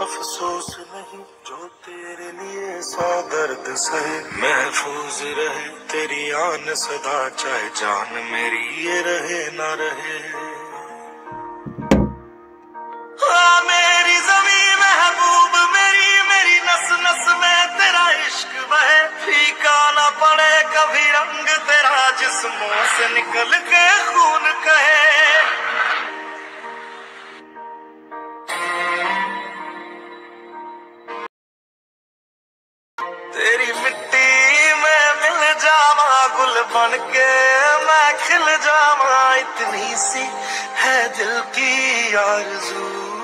अफसोस नहीं, जो तेरे लिए सौ दर्द सहे। महफूज रहे, तेरी आन सदा, चाहे जान मेरी ये रहे, ना रहे। तेरा से निकल के खून कहे। तेरी मिट्टी में मिल जावा, गुल बन के मैं खिल जावा। इतनी सी है दिल की आरज़ू।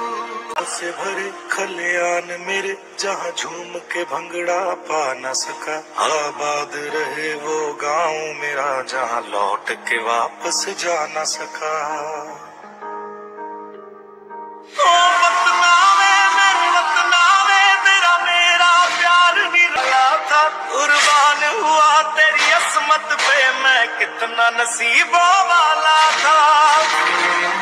से भरे खलियान मेरे, जहाँ झूम के भंगड़ा पा न सका। आबाद रहे वो गाँव मेरा, जहाँ लौट के वापस जा न सका। कितना नसीबों वाला था।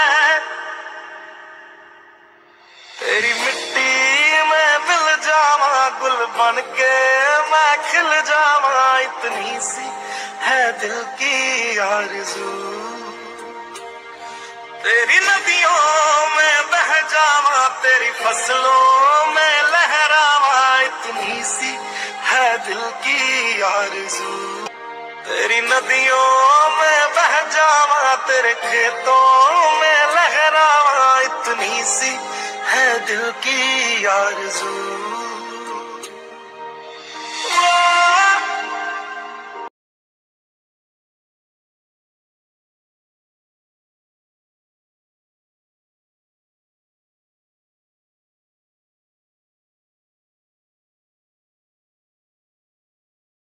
बन के मैं खिल जावा, इतनी सी है दिल की आरज़ू। तेरी नदियों में बह जावा, तेरी फ़सलों में लहरावा, इतनी सी है दिल की आरज़ू। तेरी नदियों में बह जावा, तेरे खेतों में लहरावा, इतनी सी है दिल की आरज़ू।